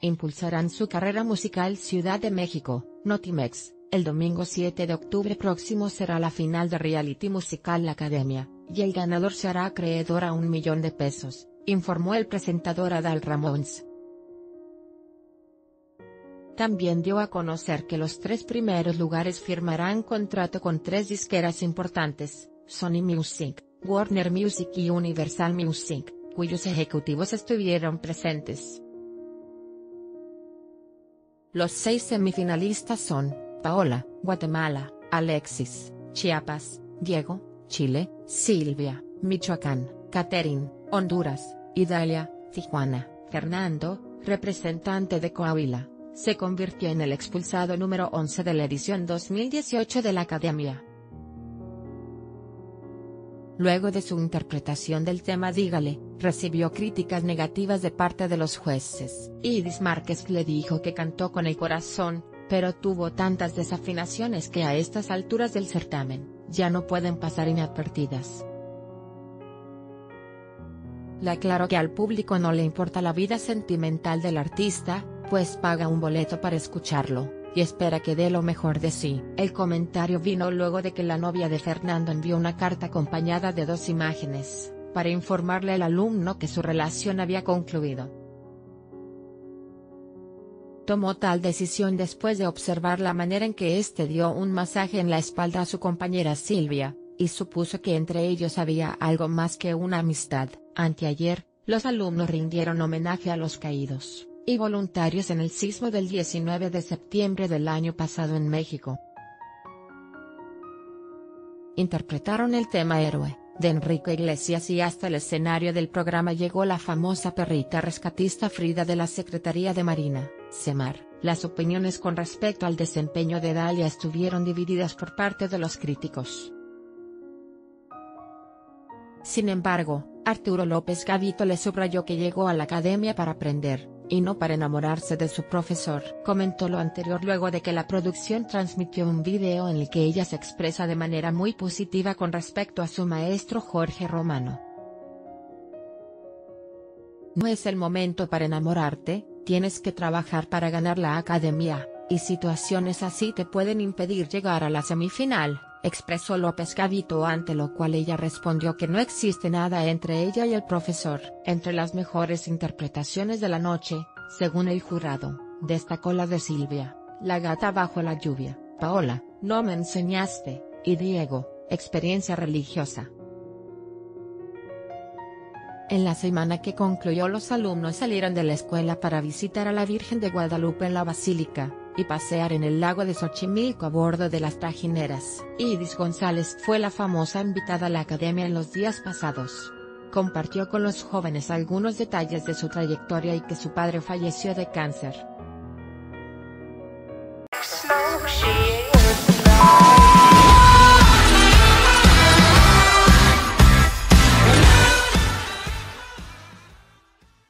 impulsarán su carrera musical Ciudad de México, Notimex. El domingo 7 de octubre próximo será la final de reality musical La Academia, y el ganador se hará acreedor a un millón de pesos, informó el presentador Adal Ramons. También dio a conocer que los tres primeros lugares firmarán contrato con tres disqueras importantes, Sony Music, Warner Music y Universal Music, cuyos ejecutivos estuvieron presentes. Los seis semifinalistas son, Paola, Guatemala, Alexis, Chiapas, Diego, Chile, Silvia, Michoacán, Catherine, Honduras, Idalia, Tijuana, Fernando, representante de Coahuila, se convirtió en el expulsado número 11 de la edición 2018 de la Academia. Luego de su interpretación del tema Dígale, recibió críticas negativas de parte de los jueces. Idis Márquez le dijo que cantó con el corazón, pero tuvo tantas desafinaciones que a estas alturas del certamen, ya no pueden pasar inadvertidas. Le aclaró que al público no le importa la vida sentimental del artista, pues paga un boleto para escucharlo y espera que dé lo mejor de sí. El comentario vino luego de que la novia de Fernando envió una carta acompañada de dos imágenes, para informarle al alumno que su relación había concluido. Tomó tal decisión después de observar la manera en que éste dio un masaje en la espalda a su compañera Silvia, y supuso que entre ellos había algo más que una amistad. Anteayer, los alumnos rindieron homenaje a los caídos y voluntarios en el sismo del 19 de septiembre del año pasado en México. Interpretaron el tema Héroe, de Enrique Iglesias y hasta el escenario del programa llegó la famosa perrita rescatista Frida de la Secretaría de Marina, SEMAR. Las opiniones con respecto al desempeño de Dalia estuvieron divididas por parte de los críticos. Sin embargo, Arturo López Gavito le subrayó que llegó a la academia para aprender, y no para enamorarse de su profesor. Comentó lo anterior luego de que la producción transmitió un video en el que ella se expresa de manera muy positiva con respecto a su maestro Jorge Romano. No es el momento para enamorarte, tienes que trabajar para ganar la academia, y situaciones así te pueden impedir llegar a la semifinal, expresó López Gavito ante lo cual ella respondió que no existe nada entre ella y el profesor. Entre las mejores interpretaciones de la noche, según el jurado, destacó la de Silvia, La gata bajo la lluvia, Paola, No me enseñaste, y Diego, Experiencia religiosa. En la semana que concluyó los alumnos salieron de la escuela para visitar a la Virgen de Guadalupe en la Basílica, y pasear en el lago de Xochimilco a bordo de las trajineras. Idis González fue la famosa invitada a la academia en los días pasados. Compartió con los jóvenes algunos detalles de su trayectoria y que su padre falleció de cáncer.